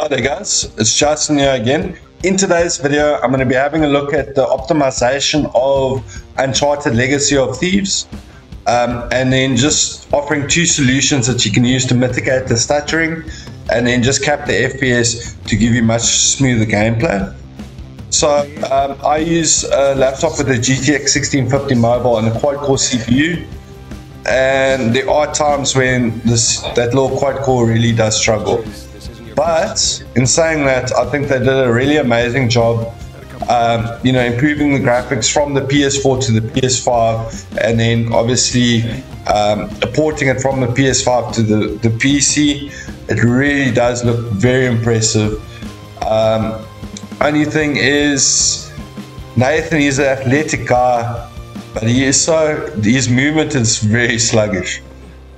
Hi there guys, it's Justin here again. In today's video, I'm going to be having a look at the optimization of Uncharted Legacy of Thieves. Um, and then just offering two solutions that you can use to mitigate the stuttering and then just cap the FPS to give you much smoother gameplay. So um, I use a laptop with a GTX 1650 mobile and a quad-core CPU and there are times when this that little quad-core really does struggle. But in saying that, I think they did a really amazing job. Um, you know, improving the graphics from the PS4 to the PS5, and then obviously um, porting it from the PS5 to the, the PC. It really does look very impressive. Um, only thing is, Nathan is an athletic guy, but he is so his movement is very sluggish.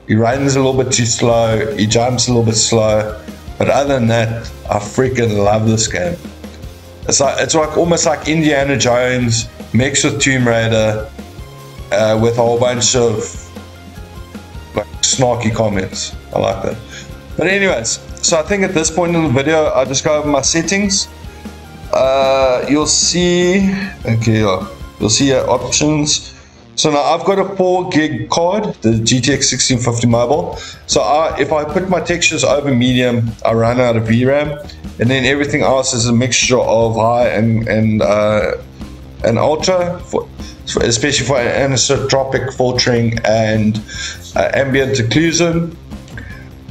He runs a little bit too slow. He jumps a little bit slow. But other than that, I freaking love this game. It's like it's like almost like Indiana Jones mixed with Tomb Raider, uh, with a whole bunch of like snarky comments. I like that. But anyways, so I think at this point in the video, I'll just go over my settings. Uh, you'll see, okay, you'll see your options. So now I've got a 4 gig card, the GTX 1650 mobile. So I, if I put my textures over medium, I run out of VRAM, and then everything else is a mixture of high and and uh, and ultra, for, especially for anisotropic filtering and uh, ambient occlusion.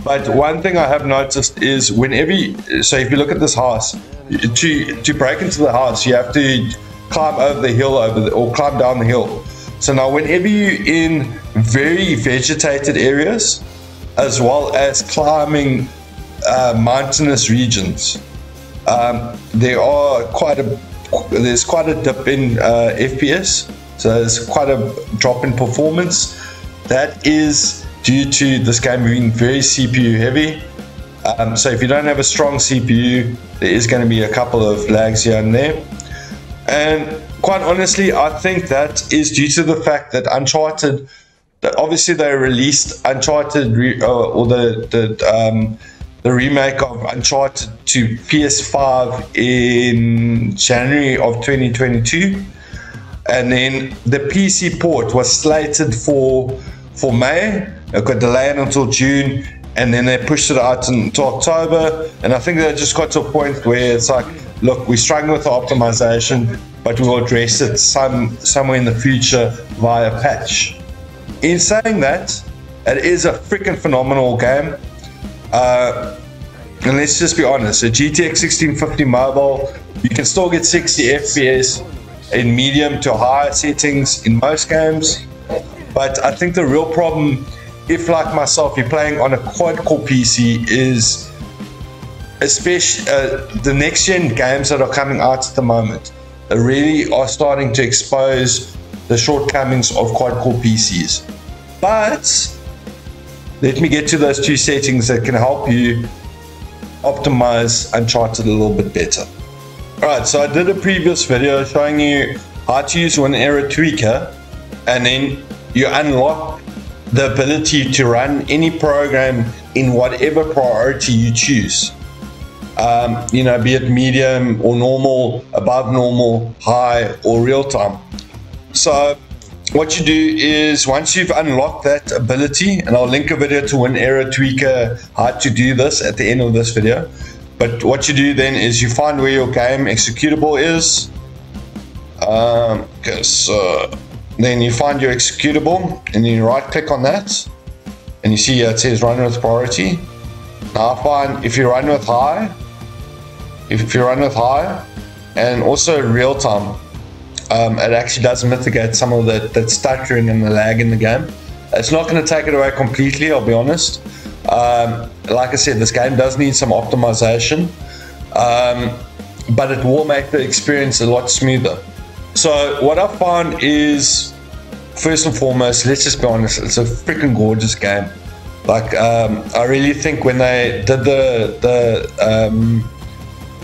But one thing I have noticed is whenever, you, so if you look at this house, to to break into the house, you have to climb over the hill over the, or climb down the hill. So now whenever you're in very vegetated areas, as well as climbing uh, mountainous regions, um, there are quite a there's quite a dip in uh, FPS. So there's quite a drop in performance. That is due to this game being very CPU heavy. Um, so if you don't have a strong CPU, there is going to be a couple of lags here and there. And quite honestly, I think that is due to the fact that Uncharted, that obviously they released Uncharted re, uh, or the the um, the remake of Uncharted to PS5 in January of 2022, and then the PC port was slated for for May. It got delayed until June, and then they pushed it out into October. And I think they just got to a point where it's like, look, we're struggling with the optimization but we'll address it some somewhere in the future via patch. In saying that, it is a freaking phenomenal game. Uh, and let's just be honest, a GTX 1650 mobile, you can still get 60 FPS in medium to higher settings in most games. But I think the real problem, if like myself, you're playing on a quad core PC, is especially uh, the next gen games that are coming out at the moment really are starting to expose the shortcomings of quad-core PCs. But let me get to those two settings that can help you optimize Uncharted a little bit better. Alright, so I did a previous video showing you how to use Winaero Tweaker and then you unlock the ability to run any program in whatever priority you choose um, you know, be it medium or normal, above normal, high, or real time. So what you do is once you've unlocked that ability, and I'll link a video to Winaero Tweaker how to do this at the end of this video. But what you do then is you find where your game executable is. Um, then you find your executable and you right click on that and you see it says run with priority. I find if you run with high, if you run with high and also real time, um, it actually does mitigate some of that, that stuttering and the lag in the game. It's not going to take it away completely, I'll be honest. Um, like I said, this game does need some optimization, um, but it will make the experience a lot smoother. So, what I found is, first and foremost, let's just be honest, it's a freaking gorgeous game. Like, um, I really think when they did the the um,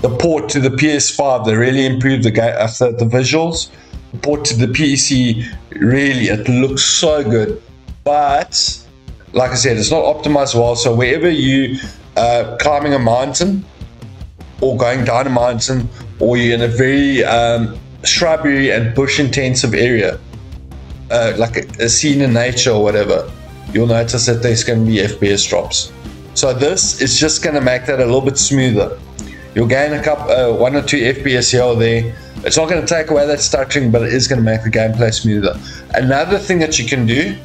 the port to the PS5 they really improved the game after the visuals. The port to the PC really it looks so good, but like I said, it's not optimized well. So wherever you uh, climbing a mountain, or going down a mountain, or you're in a very um, shrubbery and bush intensive area, uh, like a, a scene in nature or whatever, you'll notice that there's going to be FPS drops. So this is just going to make that a little bit smoother. You'll gain a couple, uh, one or two FPS here or there. It's not going to take away that stuttering, but it is going to make the gameplay smoother. Another thing that you can do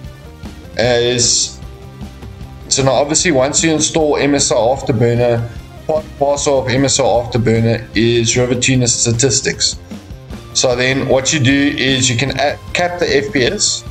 is so now obviously once you install MSI Afterburner, part parcel of MSI Afterburner is RivaTuner statistics. So then what you do is you can cap the FPS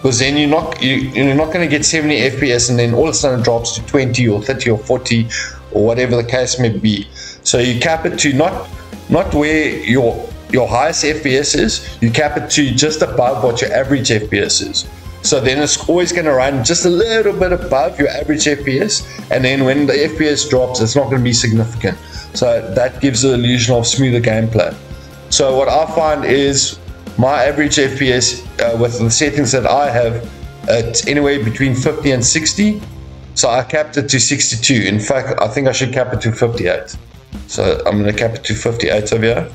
because then you're not you, you're not going to get 70 FPS and then all of a sudden it drops to 20 or 30 or 40 or whatever the case may be. So you cap it to not not where your your highest FPS is, you cap it to just above what your average FPS is. So then it's always going to run just a little bit above your average FPS, and then when the FPS drops, it's not going to be significant. So that gives the illusion of smoother gameplay. So what I find is my average FPS uh, with the settings that I have, it's anywhere between 50 and 60. So I capped it to 62. In fact, I think I should cap it to 58. So I'm going to cap it to 58 over here.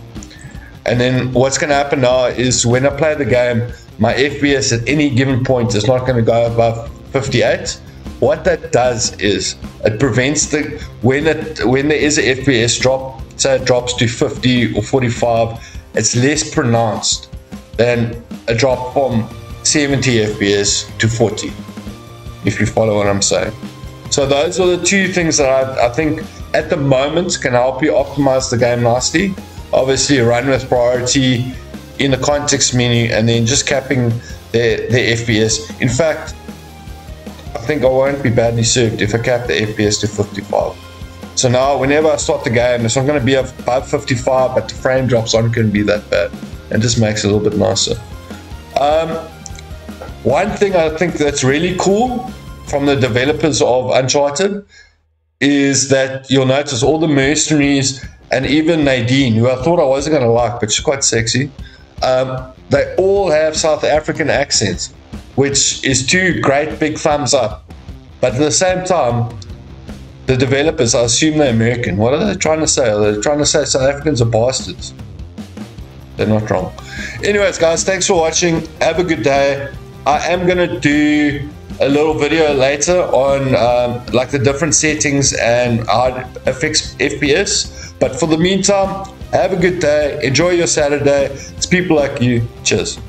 And then what's going to happen now is when I play the game, my FPS at any given point is not going to go above 58. What that does is it prevents the when it when there is an FPS drop, say it drops to 50 or 45, it's less pronounced than a drop from 70 FPS to 40. If you follow what I'm saying. So those are the two things that I, I think at the moment can help you optimize the game nicely. Obviously, run with priority in the context menu and then just capping the, the FPS. In fact, I think I won't be badly served if I cap the FPS to 55. So now whenever I start the game, it's not going to be above 55, but the frame drops aren't going to be that bad. And just makes it a little bit nicer. Um, one thing I think that's really cool from the developers of Uncharted is that you'll notice all the mercenaries and even Nadine, who I thought I wasn't going to like, but she's quite sexy, um, they all have South African accents, which is two great big thumbs up. But at the same time, the developers, I assume they're American. What are they trying to say? Are they trying to say South Africans are bastards? They're not wrong. Anyways, guys, thanks for watching. Have a good day. I am going to do a little video later on um, like the different settings and how it affects FPS. But for the meantime, have a good day. Enjoy your Saturday. It's people like you. Cheers.